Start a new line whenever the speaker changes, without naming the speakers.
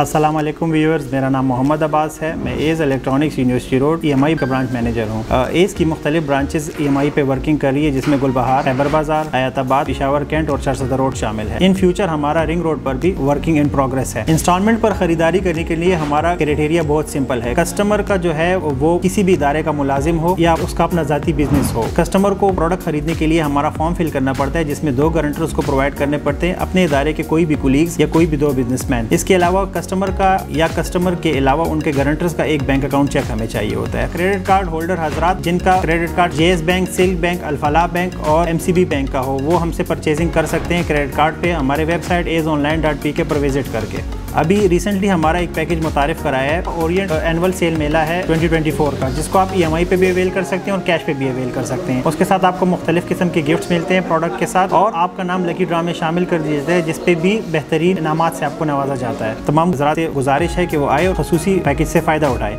अस्सलाम वालेकुम व्यूअर्स मेरा नाम मोहम्मद अब्बास है। मैं Edge electronics university road E M I का ब्रांच मैनेजर हूँ। एज की मुख्तलिफ़ ब्रांचेज ई पे वर्किंग कर रही है, जिसमें गुलबहार खैबर बाज़ार हयाताबाद पिशावर, कैंट और चरसदा रोड शामिल है। इन फ्यूचर हमारा रिंग रोड पर भी वर्किंग इन प्रोग्रेस है। इंस्टॉलमेंट पर खरीदारी करने के लिए हमारा क्राइटेरिया बहुत सिंपल है। कस्टमर का जो है, वो किसी भी इदारे का मुलाजिम हो या उसका अपना जाती बिज़नेस हो। कस्टमर को प्रोडक्ट खरीदने के लिए हमारा फॉर्म फिल करना पड़ता है, जिसमें दो गारंटर उसको प्रोवाइड करने पड़ते हैं, अपने इदारे के कोई भी कुलीग्स या कोई भी दो बिजनेसमैन इसके अलावा कस्टमर का या कस्टमर के अलावा उनके गारंटर्स का एक बैंक अकाउंट चेक हमें चाहिए होता है। क्रेडिट कार्ड होल्डर हजरात, जिनका credit card J S bank silk bank Alfalah bank और एमसीबी बैंक का हो, वो हमसे परचेजिंग कर सकते हैं क्रेडिट कार्ड पे हमारे website Edge online dot P K पर विज़िट करके। अभी रिसेंटली हमारा एक पैकेज मुतारफ कराया है ओरिएंट एनअल सेल मेला है 2024 का, जिसको आप EMI पे भी अवेल कर सकते हैं और कैश पे भी अवेल कर सकते हैं। उसके साथ आपको मुख्तलिफ़ किस्म के गिफ्ट्स मिलते हैं प्रोडक्ट के साथ और आपका नाम लकी ड्रा में शामिल कर दिया जाता है, जिसपे भी बेहतरीन इनाम से आपको नवाजा जाता है। तमाम गुजारिश है कि वो आए और खसूसी पैकेज से फ़ायदा उठाए।